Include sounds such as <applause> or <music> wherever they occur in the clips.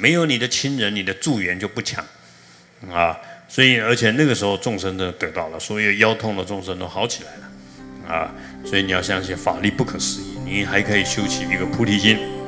没有你的亲人，你的助缘就不强啊。所以，而且那个时候众生都得到了，所有腰痛的众生都好起来了啊。所以你要相信法力不可思议，你还可以修起一个菩提心。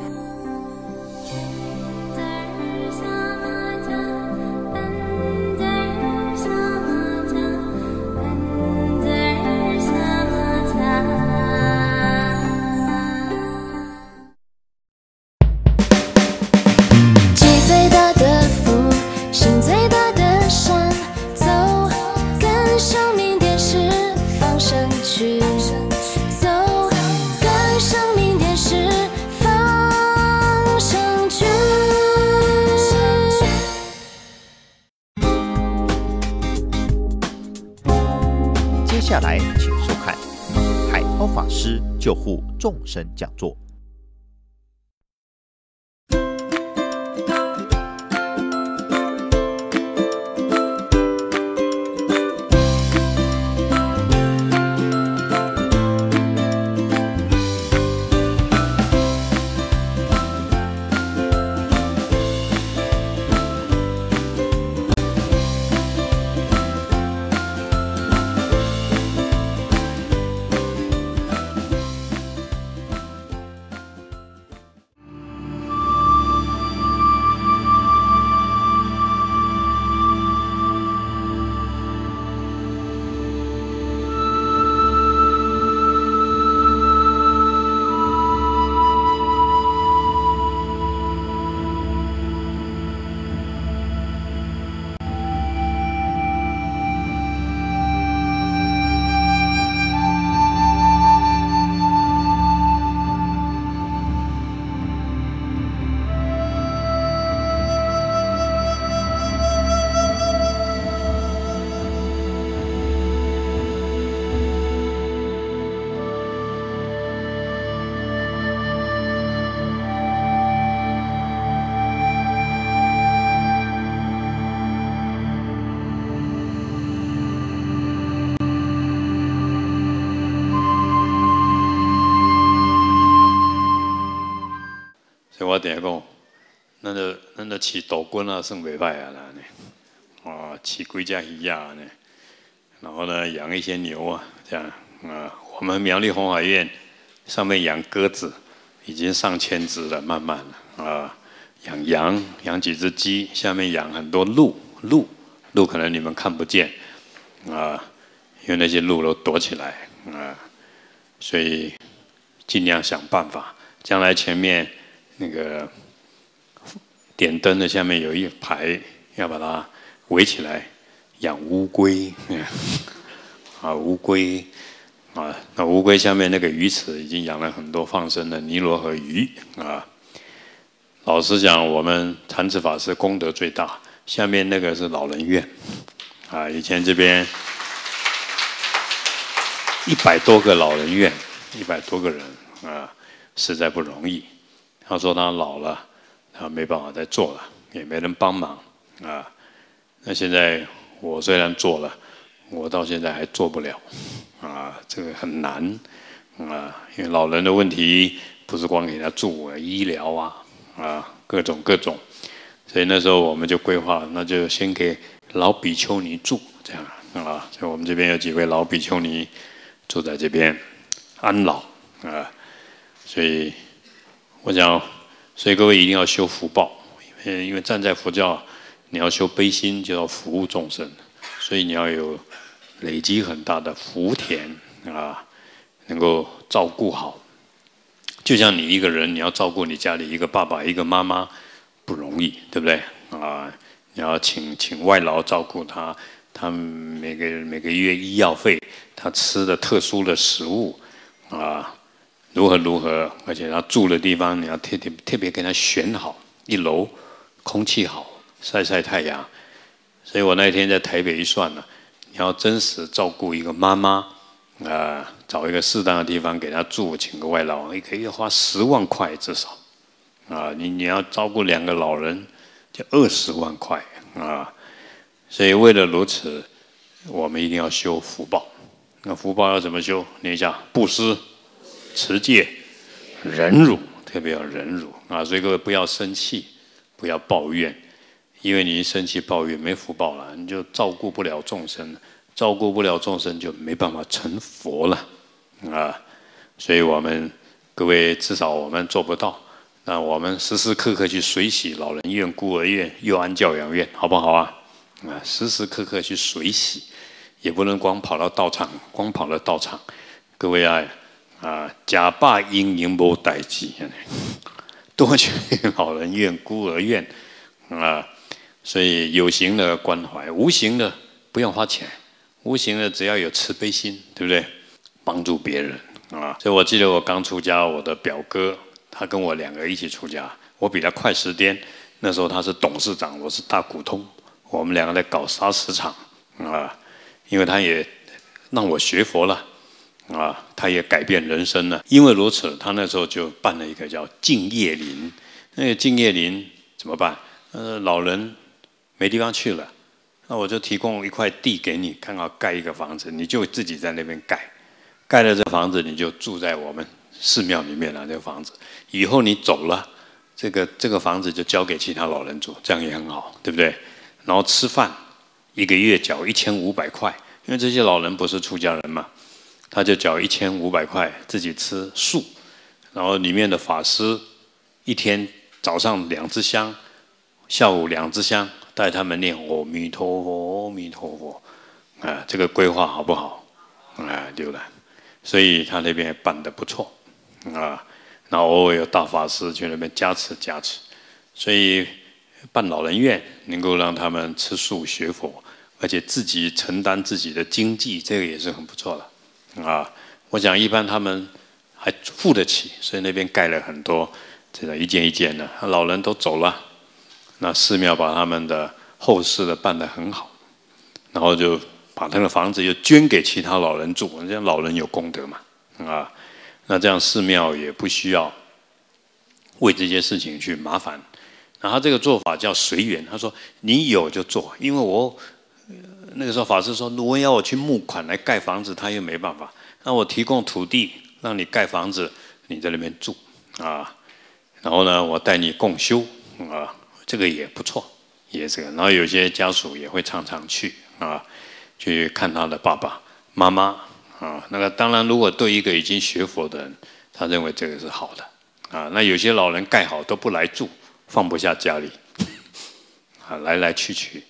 我等下讲，那个那个饲豆棍啊，算袂歹啊啦呢。哦，饲几只鱼啊呢，然后呢养一些牛啊，这样啊。我们苗栗红海苑上面养鸽子，已经上千只了，慢慢啊。养羊，养几只鸡，下面养很多鹿，鹿鹿可能你们看不见啊，因为那些鹿都躲起来啊，所以尽量想办法，将来前面。那个点灯的下面有一排，要把它围起来养乌龟。<laughs> 啊，乌龟啊，那乌龟下面那个鱼池已经养了很多放生的尼罗河鱼啊。老实讲，我们禅智法师功德最大，下面那个是老人院啊。以前这边一百多个老人院，一百多个人啊，实在不容易。他说他老了，他没办法再做了，也没人帮忙啊。那现在我虽然做了，我到现在还做不了啊，这个很难啊。因为老人的问题不是光给他住啊，医疗啊啊各种各种，所以那时候我们就规划，那就先给老比丘尼住这样啊。所以我们这边有几位老比丘尼住在这边安老啊，所以。我讲，所以各位一定要修福报，因为因为站在佛教，你要修悲心，就要服务众生，所以你要有累积很大的福田啊，能够照顾好。就像你一个人，你要照顾你家里一个爸爸一个妈妈，不容易，对不对啊？你要请请外劳照顾他，他每个每个月医药费，他吃的特殊的食物啊。如何如何？而且他住的地方，你要特别特别给他选好，一楼空气好，晒晒太阳。所以我那天在台北一算呢，你要真实照顾一个妈妈，啊，找一个适当的地方给他住，请个外劳，你可以花十万块至少。啊，你你要照顾两个老人，就二十万块啊。所以为了如此，我们一定要修福报。那福报要怎么修？念一下布施。持戒、忍辱，特别要忍辱啊！所以各位不要生气，不要抱怨，因为你一生气抱怨没福报了，你就照顾不了众生，照顾不了众生就没办法成佛了啊！所以我们各位至少我们做不到，那我们时时刻刻去水洗老人院、孤儿院、幼安教养院，好不好啊？啊，时时刻刻去水洗，也不能光跑到道场，光跑到道场，各位啊啊，假爸阴阴无代志，多去老人院、孤儿院啊，所以有形的关怀，无形的不用花钱，无形的只要有慈悲心，对不对？帮助别人啊！所以我记得我刚出家，我的表哥他跟我两个一起出家，我比他快十天。那时候他是董事长，我是大股东。我们两个在搞砂石厂啊，因为他也让我学佛了啊，他也改变人生了。因为如此，他那时候就办了一个叫敬业林。那个敬业林怎么办？呃，老人没地方去了，那我就提供一块地给你，刚好盖一个房子，你就自己在那边盖。盖了这房子，你就住在我们寺庙里面了。这个房子以后你走了，这个这个房子就交给其他老人住，这样也很好，对不对？然后吃饭，一个月缴一千五百块，因为这些老人不是出家人嘛，他就缴一千五百块自己吃素，然后里面的法师一天早上两支香，下午两支香，带他们念阿弥陀佛，阿弥陀佛，啊，这个规划好不好？啊，浏览，所以他那边办的不错，啊，然后偶尔有大法师去那边加持加持，所以。办老人院，能够让他们吃素学佛，而且自己承担自己的经济，这个也是很不错的啊。我想一般他们还付得起，所以那边盖了很多这个一件一件的。老人都走了，那寺庙把他们的后事的办得很好，然后就把他的房子又捐给其他老人住，人家老人有功德嘛啊。那这样寺庙也不需要为这些事情去麻烦。然后这个做法叫随缘。他说：“你有就做，因为我那个时候法师说，如果要我去募款来盖房子，他又没办法。那我提供土地让你盖房子，你在那边住啊。然后呢，我带你共修啊，这个也不错，也这个。然后有些家属也会常常去啊，去看他的爸爸妈妈啊。那个当然，如果对一个已经学佛的人，他认为这个是好的啊。那有些老人盖好都不来住。”放不下家里，<laughs> 啊，来来去去，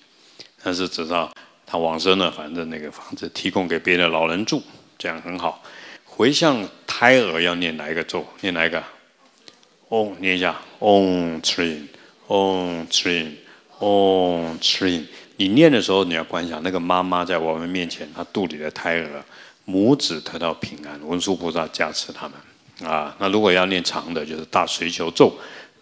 但是直到他往生了，反正那个房子提供给别的老人住，这样很好。回向胎儿要念哪一个咒？念哪一个？嗡，念一下。嗡，trin，嗡，trin，嗡，trin。你念的时候，你要观想那个妈妈在我们面前，她肚里的胎儿，母子得到平安，文殊菩萨加持他们。啊，那如果要念长的，就是大随求咒。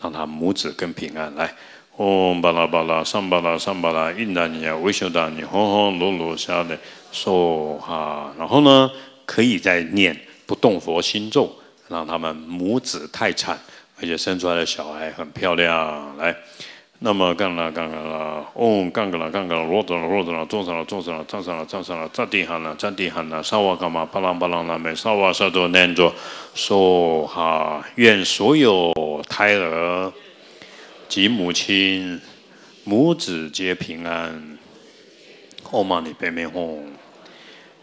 让他母子更平安。来，嗡巴拉巴拉，上巴拉上巴拉，印达尼亚，维修达尼，轰轰噜噜下的说哈。然后呢，可以再念不动佛心咒，让他们母子太惨，而且生出来的小孩很漂亮。来。那么干了干了，嗡干了干干了，落着了落着了，坐上了坐上了，站上了站上了，扎地喊了扎地喊了，沙瓦干嘛巴啷巴啷那美沙瓦沙多念着说哈，愿所有胎儿及母亲母子皆平安。哦嘛你别没哄。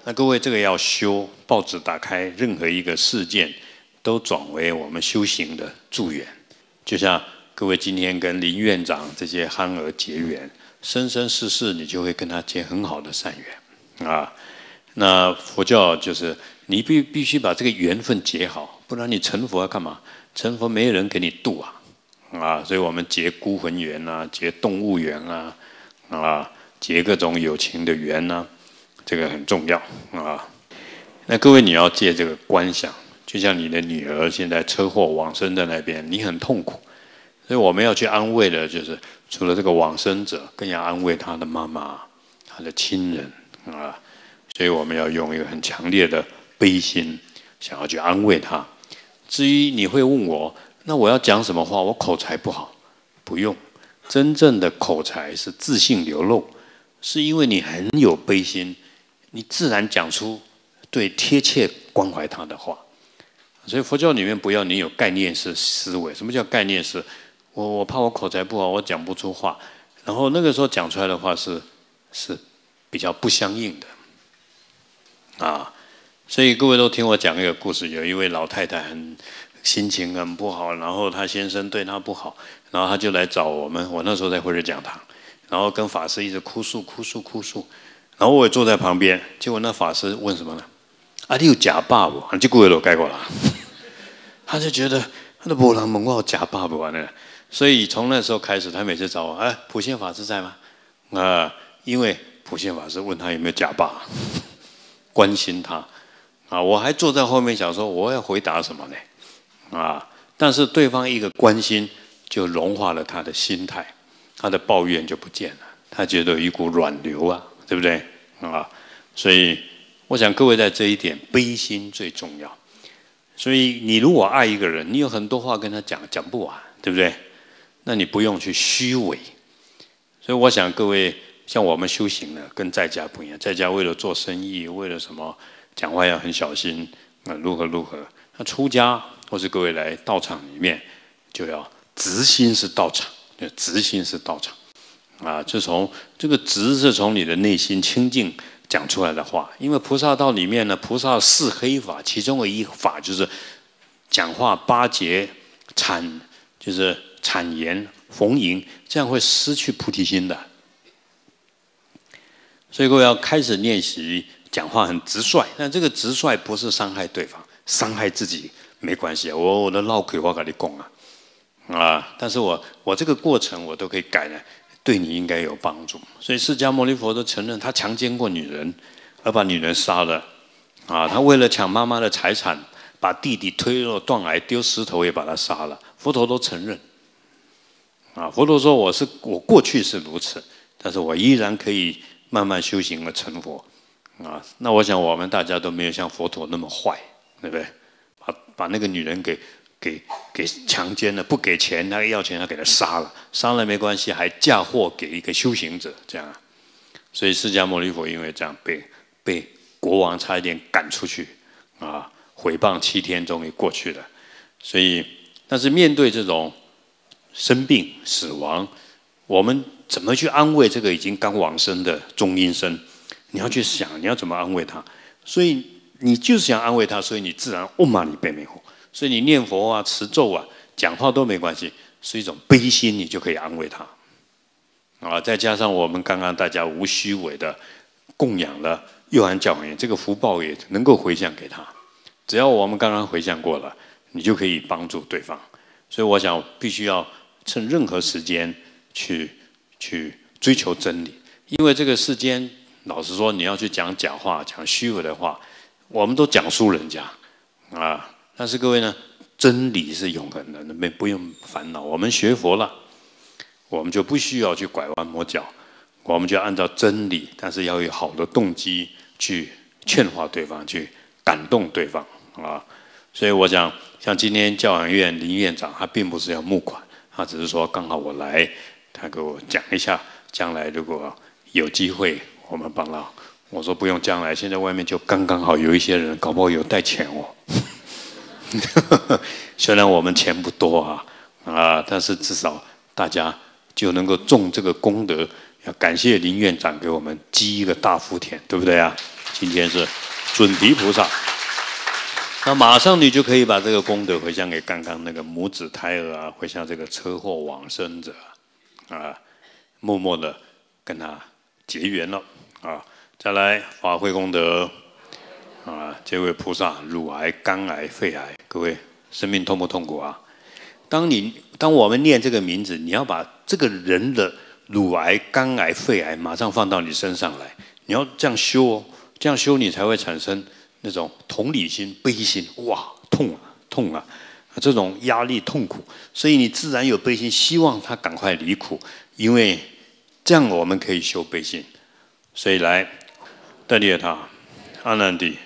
那各位这个要修，报纸打开，任何一个事件都转为我们修行的助缘，就像。各位今天跟林院长这些憨儿结缘，生生世世你就会跟他结很好的善缘啊。那佛教就是你必必须把这个缘分结好，不然你成佛要干嘛？成佛没人给你度啊啊！所以我们结孤魂缘啊，结动物缘啊啊，结各种友情的缘呐，这个很重要啊。那各位你要借这个观想，就像你的女儿现在车祸往生在那边，你很痛苦。所以我们要去安慰的，就是除了这个往生者，更要安慰他的妈妈、他的亲人啊。所以我们要用一个很强烈的悲心，想要去安慰他。至于你会问我，那我要讲什么话？我口才不好，不用。真正的口才是自信流露，是因为你很有悲心，你自然讲出对贴切关怀他的话。所以佛教里面不要你有概念式思维。什么叫概念式？我我怕我口才不好，我讲不出话。然后那个时候讲出来的话是是比较不相应的啊。所以各位都听我讲一个故事，有一位老太太很心情很不好，然后她先生对她不好，然后她就来找我们。我那时候在会日讲堂，然后跟法师一直哭诉哭诉哭诉，然后我也坐在旁边。结果那法师问什么呢？啊，你有假爸不？这句话都改过了。<laughs> 他就觉得他的波浪蒙我假爸不完了，所以从那时候开始，他每次找我，哎，普贤法师在吗？啊，因为普贤法师问他有没有假爸，<laughs> 关心他。啊，我还坐在后面想说我要回答什么呢？啊，但是对方一个关心就融化了他的心态，他的抱怨就不见了，他觉得有一股暖流啊，对不对？啊，所以我想各位在这一点悲心最重要。所以你如果爱一个人，你有很多话跟他讲，讲不完，对不对？那你不用去虚伪。所以我想各位像我们修行的，跟在家不一样，在家为了做生意，为了什么？讲话要很小心，啊，如何如何？那出家或是各位来道场里面，就要直心是道场，直心是道场，啊，就从这个直是从你的内心清净讲出来的话。因为菩萨道里面呢，菩萨四黑法，其中的一法就是讲话八节谄，就是谄言逢迎，这样会失去菩提心的。所以各位要开始练习。讲话很直率，但这个直率不是伤害对方，伤害自己没关系。我我的闹鬼我跟你讲啊，啊！但是我我这个过程我都可以改呢，对你应该有帮助。所以释迦牟尼佛都承认他强奸过女人，而把女人杀了。啊，他为了抢妈妈的财产，把弟弟推落断崖，丢石头也把他杀了。佛陀都承认。啊，佛陀说我是我过去是如此，但是我依然可以慢慢修行而成佛。啊，那我想我们大家都没有像佛陀那么坏，对不对？把那个女人给给给强奸了，不给钱，那个要钱，他给他杀了，杀了没关系，还嫁祸给一个修行者，这样。所以释迦牟尼佛因为这样被被国王差一点赶出去，啊，毁谤七天终于过去了。所以，但是面对这种生病死亡，我们怎么去安慰这个已经刚往生的中阴身？你要去想，你要怎么安慰他？所以你就是想安慰他，所以你自然嗡嘛你背没佛，所以你念佛啊、持咒啊、讲话都没关系，是一种悲心，你就可以安慰他。啊，再加上我们刚刚大家无虚伪的供养了佑安教员，这个福报也能够回向给他。只要我们刚刚回向过了，你就可以帮助对方。所以我想，必须要趁任何时间去去追求真理，因为这个世间。老实说，你要去讲假话、讲虚伪的话，我们都讲输人家啊。但是各位呢，真理是永恒的，没不用烦恼。我们学佛了，我们就不需要去拐弯抹角，我们就按照真理，但是要有好的动机去劝化对方，去感动对方啊。所以我想，像今天教养院林院长，他并不是要募款，他只是说刚好我来，他给我讲一下，将来如果有机会。我们帮到，我说不用将来，现在外面就刚刚好有一些人，搞不好有带钱哦。<laughs> 虽然我们钱不多啊，啊，但是至少大家就能够种这个功德。要感谢林院长给我们积一个大福田，对不对啊？今天是准提菩萨，那马上你就可以把这个功德回向给刚刚那个母子胎儿啊，回向这个车祸往生者啊，默默的跟他结缘了。啊，再来法会功德啊！这位菩萨，乳癌、肝癌、肺癌，各位生命痛不痛苦啊？当你当我们念这个名字，你要把这个人的乳癌、肝癌、肺癌马上放到你身上来，你要这样修哦，这样修你才会产生那种同理心、悲心。哇，痛啊，痛啊！这种压力、痛苦，所以你自然有悲心，希望他赶快离苦，因为这样我们可以修悲心。所以来，代利塔、阿难底、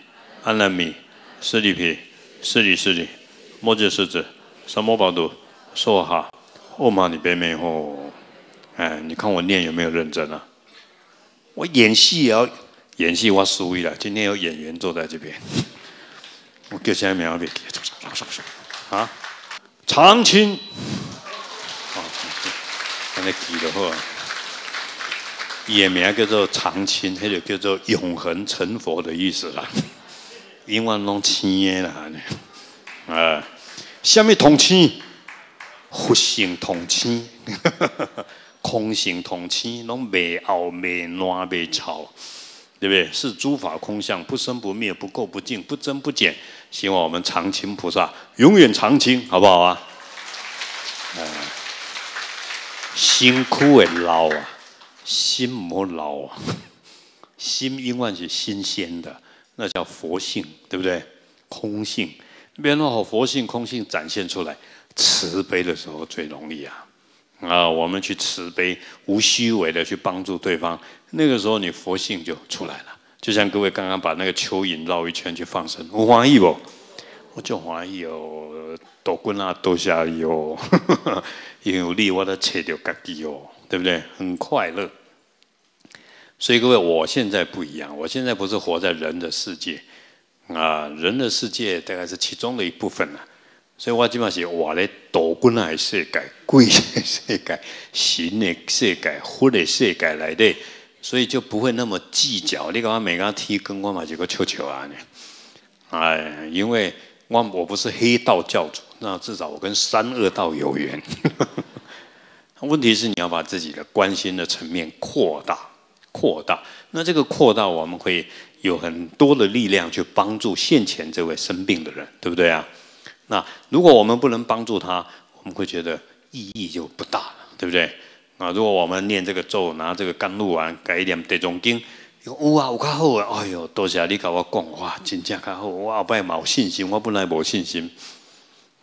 阿难米、斯利皮、斯利斯利、摩羯狮子、三摩巴度、梭哈、欧玛尼贝美吼，哎，你看我念有没有认真啊？我演戏也要演戏，我输了。今天有演员坐在这边，我叫下面要别啊，长青，啊，安尼记就好啊。伊的名叫做长青，迄就叫做永恒成佛的意思啦。永远拢青的啦，啊，什么同青？佛性同青，<laughs> 空性同青，拢未熬未烂未臭，对不对？是诸法空相，不生不灭，不垢不净，不增不减。希望我们常青菩萨永远常青，好不好啊？啊，辛苦的老啊，心莫老，心永远是新鲜的。那叫佛性，对不对？空性，别弄好佛性、空性展现出来，慈悲的时候最容易啊！啊，我们去慈悲，无虚伪的去帮助对方，那个时候你佛性就出来了。就像各位刚刚把那个蚯蚓绕一圈去放生，我怀疑不？我就怀疑哦，多滚啊，多下力哦，<laughs> 有力我都切掉自己哦，对不对？很快乐。所以各位，我现在不一样，我现在不是活在人的世界，啊，人的世界大概是其中的一部分了。所以我基本上是我在多滚来世界、鬼的世界、神的世界、佛的世界来的，所以就不会那么计较。你讲我每个天跟我嘛就个求求啊呢，哎，因为我我不是黑道教主，那至少我跟三恶道有缘。问题是你要把自己的关心的层面扩大。扩大，那这个扩大，我们会有很多的力量去帮助现前这位生病的人，对不对啊？那如果我们不能帮助他，我们会觉得意义就不大了，对不对？啊，如果我们念这个咒，拿这个甘露丸，改一点地中经，有啊，有较好啊，哎呦，多谢你跟我讲，哇，真正较好，我后摆冇信心，我本来冇信心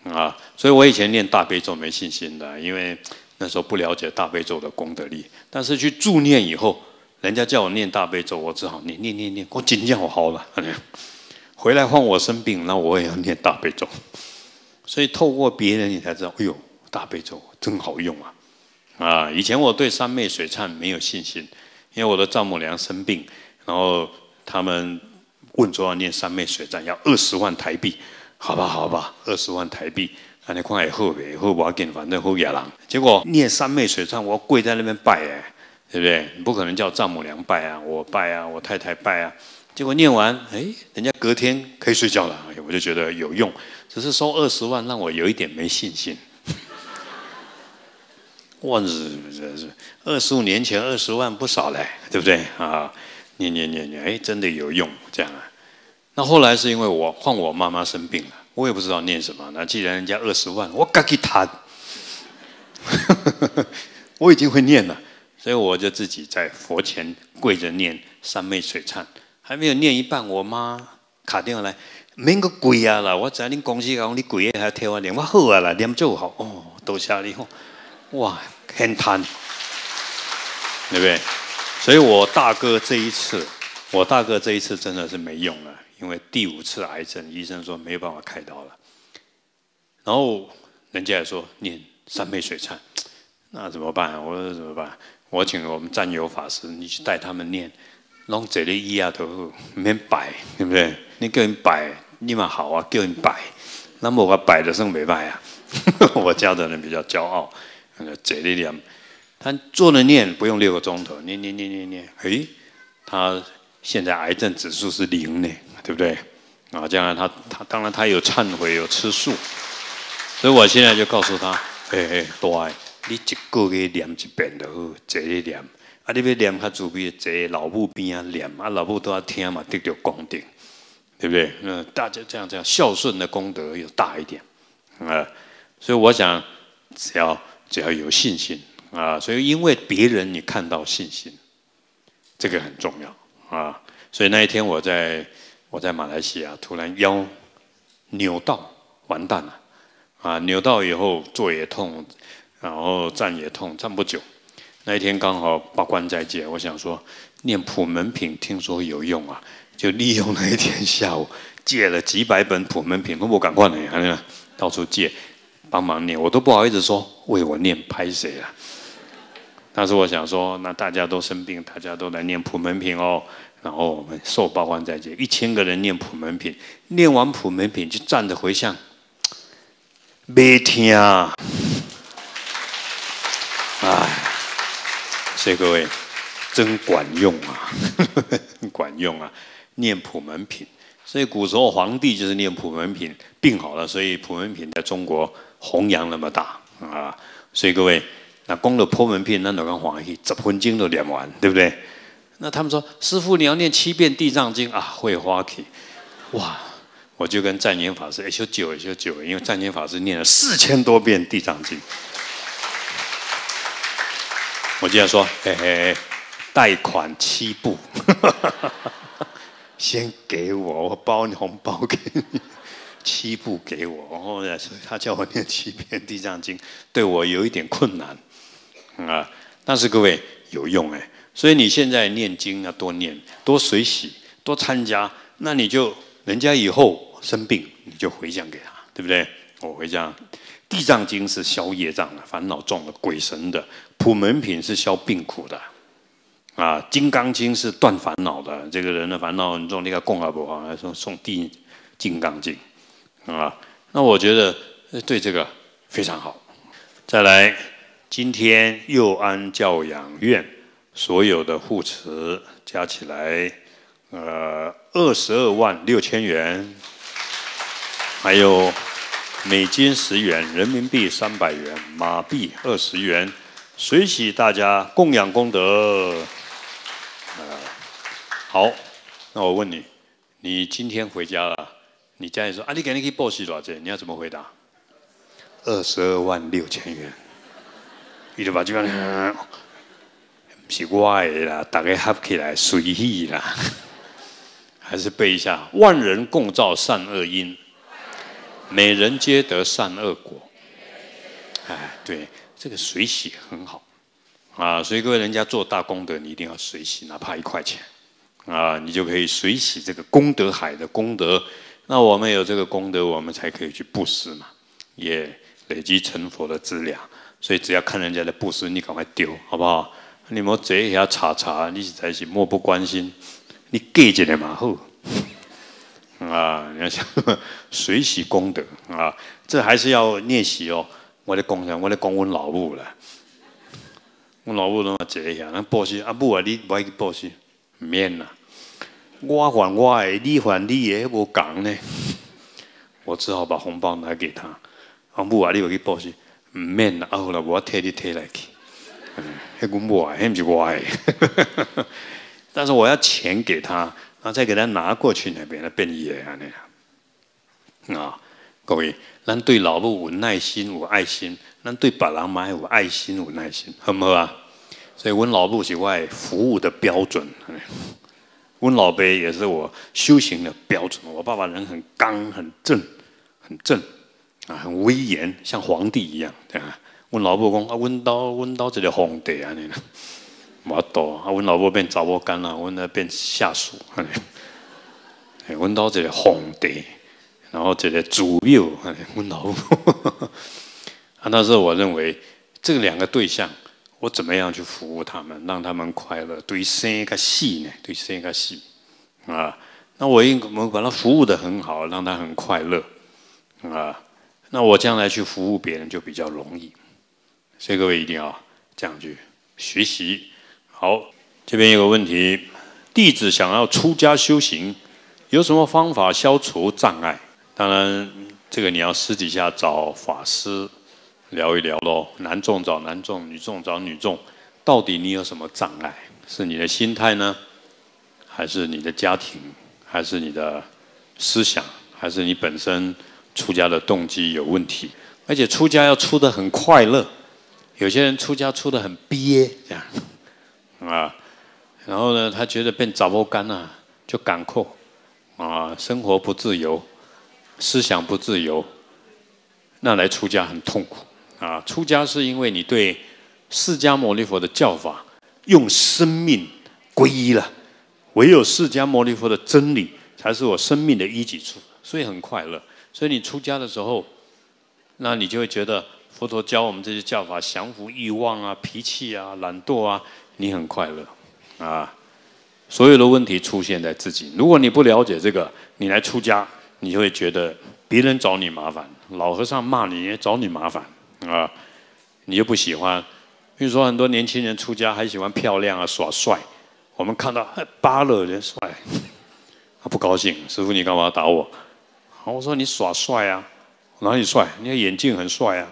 啊，所以我以前念大悲咒没信心的，因为那时候不了解大悲咒的功德力，但是去助念以后。人家叫我念大悲咒，我只好念念念念。我今天我好了，<laughs> 回来换我生病，那我也要念大悲咒。所以透过别人，你才知道，哎呦，大悲咒真好用啊！啊，以前我对三昧水忏没有信心，因为我的丈母娘生病，然后他们问说要念三昧水忏，要二十万台币，好吧，好吧，二十万台币，那你看也好呗，好不要紧，反正好野人。结果念三昧水忏，我跪在那边拜哎。对不对？你不可能叫丈母娘拜啊，我拜啊，我太太拜啊。结果念完，哎，人家隔天可以睡觉了，我就觉得有用。只是收二十万，让我有一点没信心。<laughs> 万日这是二十五年前二十万不少嘞，对不对啊？念念念念，哎，真的有用这样啊。那后来是因为我换我妈妈生病了，我也不知道念什么。那既然人家二十万，我赶紧谈。<laughs> 我已经会念了。所以我就自己在佛前跪着念三昧水忏，还没有念一半，我妈卡电话来，免个跪啊啦！我在恁公司讲你跪还听我念，我好啊啦，念就好哦，多谢你哦，哇，很贪，对不对？所以我大哥这一次，我大哥这一次真的是没用了，因为第五次癌症，医生说没有办法开刀了。然后人家也说念三昧水忏，那怎么办？我说怎么办？我请我们战友法师，你去带他们念，弄这里一丫头免摆，对不对？你叫人摆，你嘛好啊，叫人摆，那么我摆的剩没摆啊？<laughs> 我家的人比较骄傲，这里念，他做了念不用六个钟头，念念念念念，诶，他现在癌症指数是零呢，对不对？啊，将来他他当然他有忏悔，有吃素，所以我现在就告诉他，哎哎，大爱。你一个月念一遍就好，坐咧念。啊，你要念较自闭，坐老母边啊念，啊老母都要听嘛，得到功德，对不对？嗯，大家这样这样孝顺的功德又大一点啊。所以我想，只要只要有信心啊，所以因为别人你看到信心，这个很重要啊。所以那一天我在我在马来西亚，突然腰扭到，完蛋了啊！扭到以后坐也痛。然后站也痛，站不久。那一天刚好八关斋戒，我想说念普门品，听说有用啊，就利用那一天下午借了几百本普门品，我不赶快呢，到处借帮忙念，我都不好意思说为我念拍谁了。但是我想说，那大家都生病，大家都来念普门品哦。然后我们受八关斋戒，一千个人念普门品，念完普门品就站着回向，没听。哎。所以各位真管用啊，<laughs> 管用啊！念普门品，所以古时候皇帝就是念普门品，病好了，所以普门品在中国弘扬那么大啊！所以各位，那光了破门片，那都跟皇帝十分钟都念完，对不对？那他们说，师傅你要念七遍地藏经啊，会花起，哇！我就跟占言法师一修九一修久，因为占言法师念了四千多遍地藏经。我竟然说，嘿嘿，贷款七步，<laughs> 先给我，我包你红包给你，七步给我。然后呢，他叫我念七遍地藏经，对我有一点困难啊。但是各位有用哎，所以你现在念经要多念，多随喜，多参加，那你就人家以后生病，你就回向给他，对不对？我回向。地藏经是消业障的，烦恼重的，鬼神的；普门品是消病苦的，啊，金刚经是断烦恼的。这个人的烦恼很重，你看供阿伯啊，送送地金刚经，啊，那我觉得对这个非常好。再来，今天佑安教养院所有的护持加起来，呃，二十二万六千元，还有。美金十元，人民币三百元，马币二十元，随喜大家供养功德。呃好，那我问你，你今天回家了，你家里说啊，你给你去报喜多少钱？你要怎么回答？二十二万六千元。你就把这个，不是我的啦，大家合起来随意啦，还是背一下：万人共造善恶因。每人皆得善恶果，哎，对，这个水洗很好啊，所以各位人家做大功德，你一定要水洗，哪怕一块钱啊，你就可以水洗这个功德海的功德。那我们有这个功德，我们才可以去布施嘛，也累积成佛的资粮。所以只要看人家的布施，你赶快丢，好不好？你莫这一下查查，你实在是漠不关心，你给一个嘛好。啊，你要想随喜功德啊，这还是要练习哦。我咧讲下，我咧讲阮老母啦，阮老母拢啊这样，那报喜啊母啊，你不爱去报喜，唔免啦。我还我的，你还你的，无讲呢。我只好把红包拿给他。啊母啊，你要去报喜，唔免啦。啊好啦，我替你替来去。迄阮母啊，迄唔是我的。<laughs> 但是我要钱给他。然后再给他拿过去那边，那变野啊那样啊！各位，咱对老母有耐心、有爱心；咱对别人嘛有爱心、有耐心，好不好啊？所以，我老母是我服务的标准。我老爸也是我修行的标准。我爸爸人很刚、很正、很正啊，很威严，像皇帝一样，对啊？我老婆讲啊，温刀温刀这个皇帝啊，你。我多啊！阮老婆变查某干啦，阮那变下属。哎，阮到这个皇帝，然后这个主庙，阮老婆。<laughs> 啊，那时候我认为这两个对象，我怎么样去服务他们，让他们快乐？对生一个戏呢？对生一个戏啊？那我应我把他服务的很好，让他很快乐啊？那我将来去服务别人就比较容易。所以各位一定要这样去学习。好，这边有个问题，弟子想要出家修行，有什么方法消除障碍？当然，这个你要私底下找法师聊一聊喽。男众找男众，女众找女众，到底你有什么障碍？是你的心态呢，还是你的家庭，还是你的思想，还是你本身出家的动机有问题？而且出家要出的很快乐，有些人出家出的很憋，这样。啊，然后呢，他觉得变杂波干了，就赶扣，啊，生活不自由，思想不自由，那来出家很痛苦啊！出家是因为你对释迦牟尼佛的教法用生命皈依了，唯有释迦牟尼佛的真理才是我生命的一己处，所以很快乐。所以你出家的时候，那你就会觉得佛陀教我们这些教法，降服欲望啊、脾气啊、懒惰啊。你很快乐，啊，所有的问题出现在自己。如果你不了解这个，你来出家，你就会觉得别人找你麻烦，老和尚骂你也找你麻烦，啊，你又不喜欢，比如说很多年轻人出家还喜欢漂亮啊耍帅，我们看到扒了人帅，他不高兴。师傅你干嘛打我？我说你耍帅啊，哪里帅？你的眼镜很帅啊，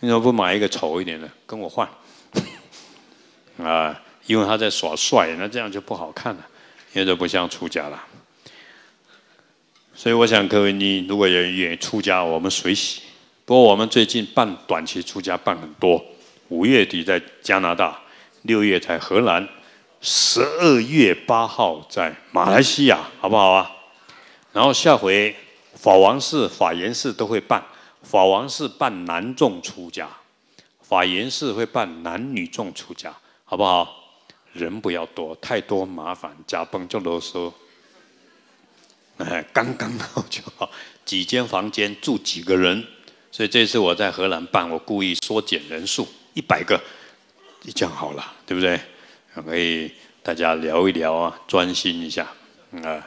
你怎么不买一个丑一点的跟我换？啊，因为他在耍帅，那这样就不好看了，因为就不像出家了。所以我想各位，你如果愿意出家，我们随喜。不过我们最近办短期出家办很多。五月底在加拿大，六月在荷兰，十二月八号在马来西亚，好不好啊？然后下回法王寺、法严寺都会办，法王寺办男众出家，法严寺会办男女众出家，好不好？人不要多，太多麻烦，加崩就啰嗦。哎，刚刚好就好，几间房间住几个人，所以这次我在荷兰办，我故意缩减人数。一百个，这样好了，对不对？可以大家聊一聊啊，专心一下啊，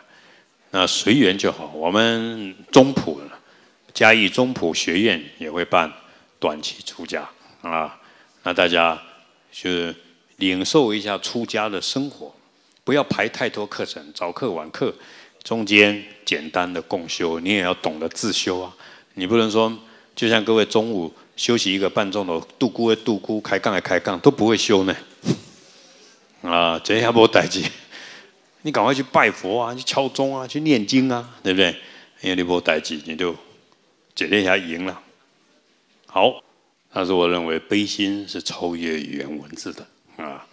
那随缘就好。我们中普嘉义中普学院也会办短期出家啊，那大家就领受一下出家的生活，不要排太多课程，早课晚课，中间简单的共修，你也要懂得自修啊，你不能说就像各位中午。休息一个半钟头，度孤的度孤，开杠的开杠，都不会修呢。啊，这下无代志，你赶快去拜佛啊，去敲钟啊，去念经啊，对不对？因为你无代志，你就这一下赢了。好，但是我认为悲心是超越语言文字的啊，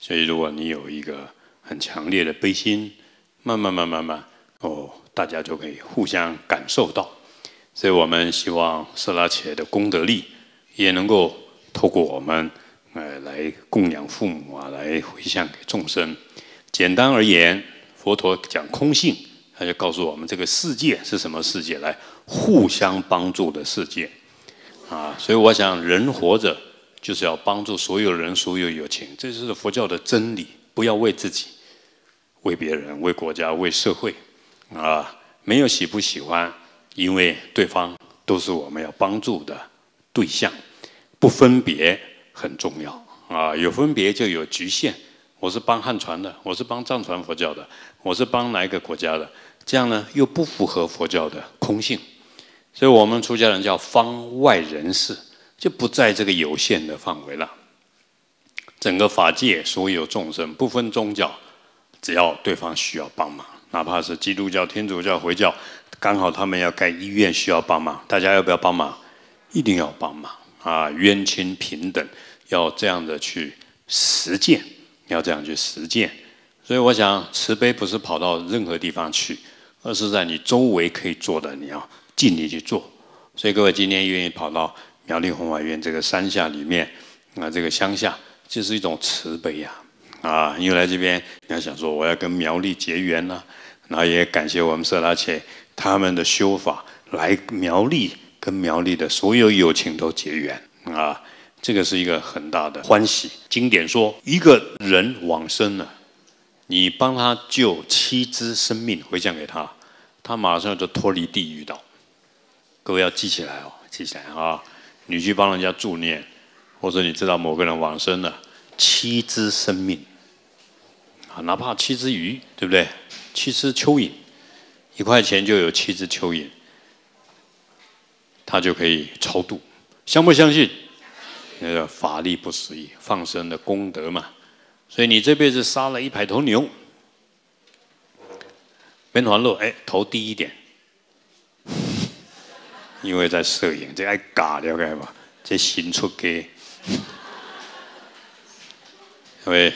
所以如果你有一个很强烈的悲心，慢慢慢慢慢，哦，大家就可以互相感受到。所以我们希望色拉切的功德力也能够透过我们，呃，来供养父母啊，来回向给众生。简单而言，佛陀讲空性，他就告诉我们这个世界是什么世界？来互相帮助的世界啊！所以我想，人活着就是要帮助所有人，所有有情，这是佛教的真理。不要为自己，为别人，为国家，为社会啊！没有喜不喜欢。因为对方都是我们要帮助的对象，不分别很重要啊！有分别就有局限。我是帮汉传的，我是帮藏传佛教的，我是帮哪一个国家的？这样呢，又不符合佛教的空性。所以我们出家人叫方外人士，就不在这个有限的范围了。整个法界所有众生，不分宗教，只要对方需要帮忙，哪怕是基督教、天主教、回教。刚好他们要盖医院，需要帮忙，大家要不要帮忙？一定要帮忙啊！冤亲平等，要这样的去实践，要这样去实践。所以我想，慈悲不是跑到任何地方去，而是在你周围可以做的，你要尽力去做。所以各位今天愿意跑到苗栗红海院这个山下里面，啊，这个乡下，这是一种慈悲呀！啊，因为来这边，你要想说我要跟苗栗结缘呢，然后也感谢我们色拉切。他们的修法来苗栗，跟苗栗的所有友情都结缘啊！这个是一个很大的欢喜。经典说，一个人往生了，你帮他救七只生命回向给他，他马上就脱离地狱道。各位要记起来哦，记起来啊！你去帮人家助念，或者你知道某个人往生了，七只生命啊，哪怕七只鱼，对不对？七只蚯蚓。一块钱就有七只蚯蚓，他就可以超度，相不相信？那个法力不思议，放生的功德嘛。所以你这辈子杀了一百头牛，边环路哎，头低一点，因为在摄影，这爱嘎了解嘛，这新出给，因为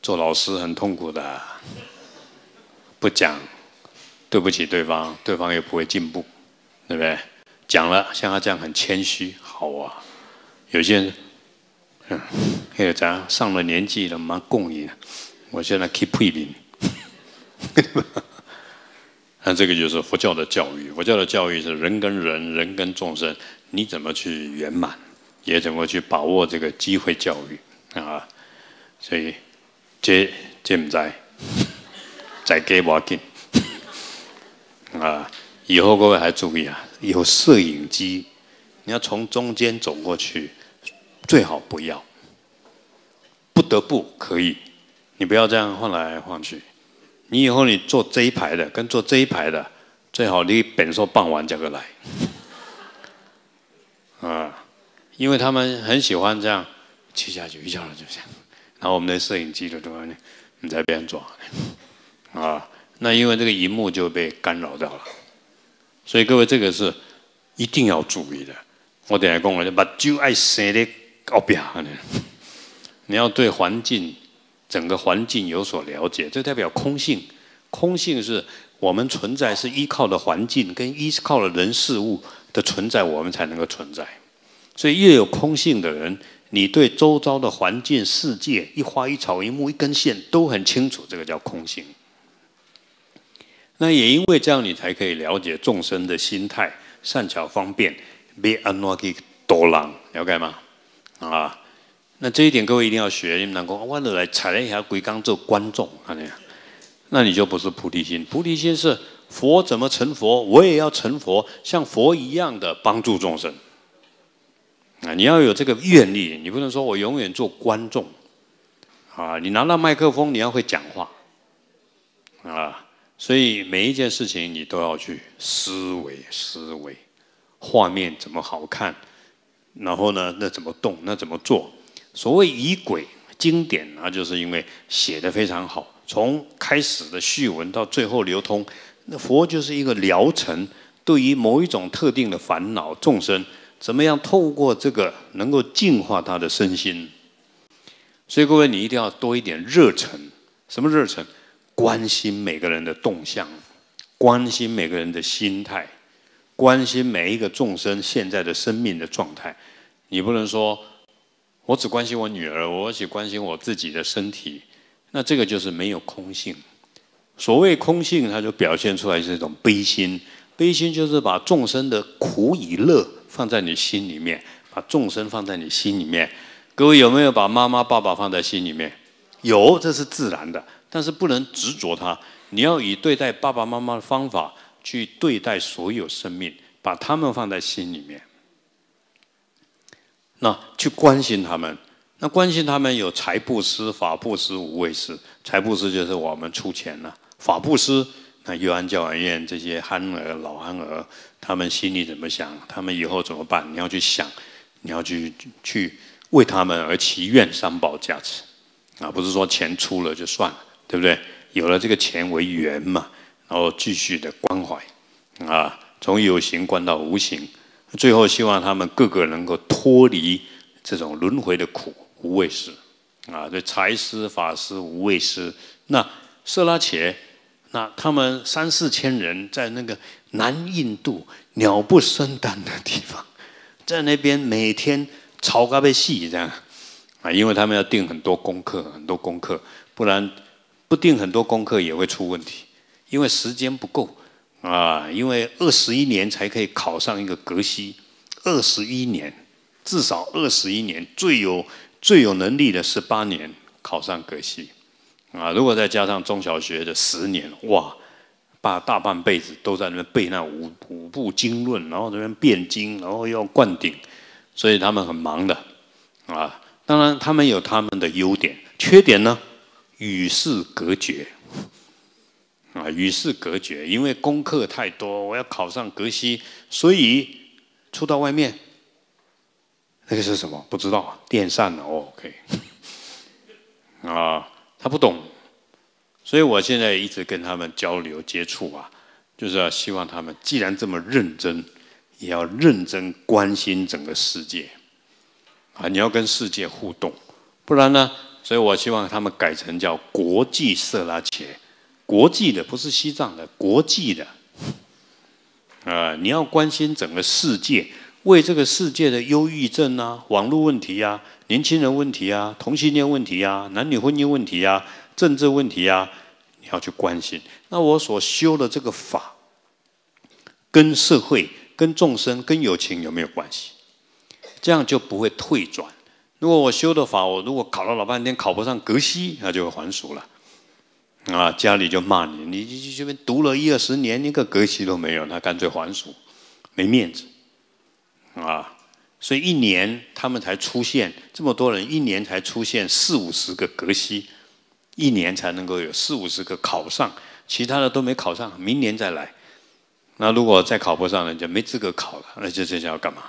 做老师很痛苦的，不讲。对不起对方，对方也不会进步，对不对？讲了，像他这样很谦虚，好啊。有些人，嗯，还有咱上了年纪了，蛮供应。我现在 keep 一零。<laughs> 那这个就是佛教的教育，佛教的教育是人跟人，人跟众生，你怎么去圆满，也怎么去把握这个机会教育啊？所以，这这不在，在给我紧。啊，以后各位还注意啊，有摄影机，你要从中间走过去，最好不要。不得不可以，你不要这样晃来晃去。你以后你坐这一排的，跟坐这一排的，最好你本说傍晚这个来，<laughs> 啊，因为他们很喜欢这样，七下去一下了就这样。然后我们的摄影机就说：“你在边抓，啊，那因为这个荧幕就被干扰到了。所以各位这个是一定要注意的。我等下讲了，就把就爱生的搞边呢。”你要对环境、整个环境有所了解，这代表空性。空性是我们存在是依靠的环境跟依靠的人事物的存在，我们才能够存在。所以越有空性的人，你对周遭的环境、世界、一花一草一木一根线都很清楚，这个叫空性。那也因为这样，你才可以了解众生的心态，善巧方便，别安诺去多浪，了解吗？啊？那这一点各位一定要学。你们能够我来踩了一下鬼缸做观众，看见？那你就不是菩提心。菩提心是佛怎么成佛，我也要成佛，像佛一样的帮助众生。啊，你要有这个愿力，你不能说我永远做观众。啊，你拿到麦克风，你要会讲话。啊，所以每一件事情你都要去思维，思维画面怎么好看，然后呢，那怎么动，那怎么做？所谓仪轨经典啊，就是因为写的非常好，从开始的序文到最后流通，那佛就是一个疗程，对于某一种特定的烦恼众生，怎么样透过这个能够净化他的身心。所以各位，你一定要多一点热忱。什么热忱？关心每个人的动向，关心每个人的心态，关心每一个众生现在的生命的状态。你不能说。我只关心我女儿，我只关心我自己的身体，那这个就是没有空性。所谓空性，它就表现出来是一种悲心。悲心就是把众生的苦与乐放在你心里面，把众生放在你心里面。各位有没有把妈妈、爸爸放在心里面？有，这是自然的，但是不能执着它。你要以对待爸爸妈妈的方法去对待所有生命，把他们放在心里面。那去关心他们，那关心他们有财布施、法布施、无畏施。财布施就是我们出钱了，法布施那幼安教养院这些憨儿、老憨儿，他们心里怎么想？他们以后怎么办？你要去想，你要去去为他们而祈愿三宝加持啊！不是说钱出了就算了，对不对？有了这个钱为缘嘛，然后继续的关怀啊，从有形观到无形。最后希望他们个个能够脱离这种轮回的苦，无畏师啊，这财师、法师、无畏师。那色拉切，那他们三四千人在那个南印度鸟不生蛋的地方，<laughs> 在那边每天吵个被戏这样啊，因为他们要定很多功课，很多功课，不然不定很多功课也会出问题，因为时间不够。啊，因为二十一年才可以考上一个格西，二十一年，至少二十一年，最有最有能力的十八年考上格西，啊，如果再加上中小学的十年，哇，把大半辈子都在那边背那五五部经论，然后这边辩经，然后要灌顶，所以他们很忙的，啊，当然他们有他们的优点，缺点呢，与世隔绝。啊，与世隔绝，因为功课太多，我要考上格西，所以出到外面，那个是什么？不知道，电扇哦，OK，<laughs> 啊，他不懂，所以我现在一直跟他们交流接触啊，就是要希望他们既然这么认真，也要认真关心整个世界，啊，你要跟世界互动，不然呢？所以我希望他们改成叫国际色拉切。国际的不是西藏的，国际的，啊，你要关心整个世界，为这个世界的忧郁症啊、网络问题啊、年轻人问题啊、同性恋问题啊、男女婚姻问题啊、政治问题啊，你要去关心。那我所修的这个法，跟社会、跟众生、跟友情有没有关系？这样就不会退转。如果我修的法，我如果考了老半天考不上格西，那就会还俗了。啊，家里就骂你，你你这边读了一二十年，一个格西都没有，他干脆还俗，没面子，啊，所以一年他们才出现这么多人，一年才出现四五十个格西，一年才能够有四五十个考上，其他的都没考上，明年再来。那如果再考不上，了，就没资格考了，那就这下要干嘛？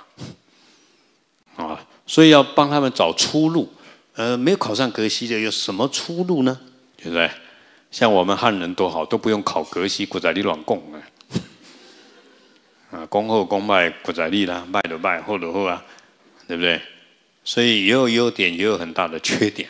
啊，所以要帮他们找出路。呃，没有考上格西的有什么出路呢？对不对？像我们汉人多好，都不用考格西，古在你乱供 <laughs> 啊！啊，恭贺恭拜古在利啦，卖就卖，后就后啊，对不对？所以也有优点，也有很大的缺点